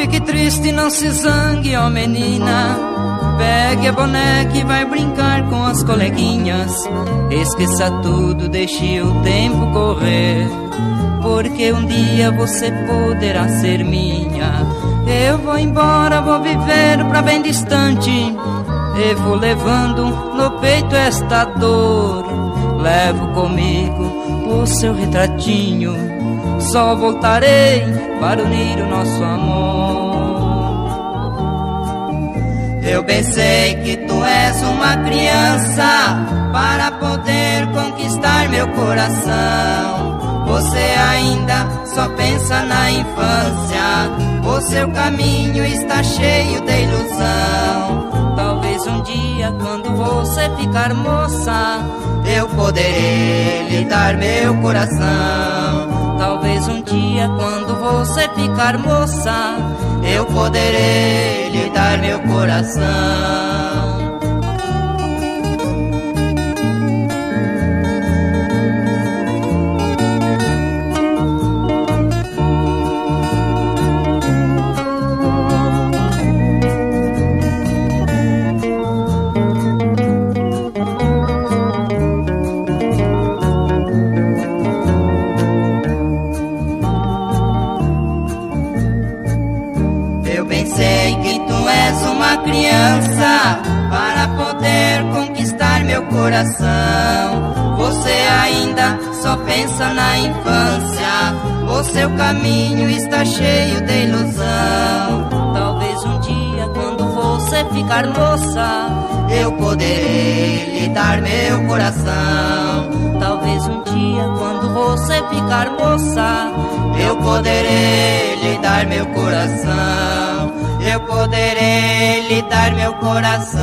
fique triste, não se zangue, ó menina. Pegue a boneca e vai brincar com as coleguinhas. Esqueça tudo, deixe o tempo correr. Porque um dia você poderá ser minha. Eu vou embora, vou viver pra bem distante. E vou levando no peito esta dor. Levo comigo o seu retratinho. Só voltarei para unir o nosso amor. Eu pensei que tu és uma criança para poder conquistar meu coração. Você ainda só pensa na infância. O seu caminho está cheio de você ficar moça, eu poderei lhe dar meu coração. Talvez um dia, quando você ficar moça, eu poderei lhe dar meu coração. Criança para poder conquistar meu coração. Você ainda só pensa na infância. O seu caminho está cheio de ilusão. Talvez um dia, quando você ficar moça, eu poderei lhe dar meu coração. Talvez um dia, quando você ficar moça, eu poderei lhe dar meu coração eu poderei lhe dar meu coração.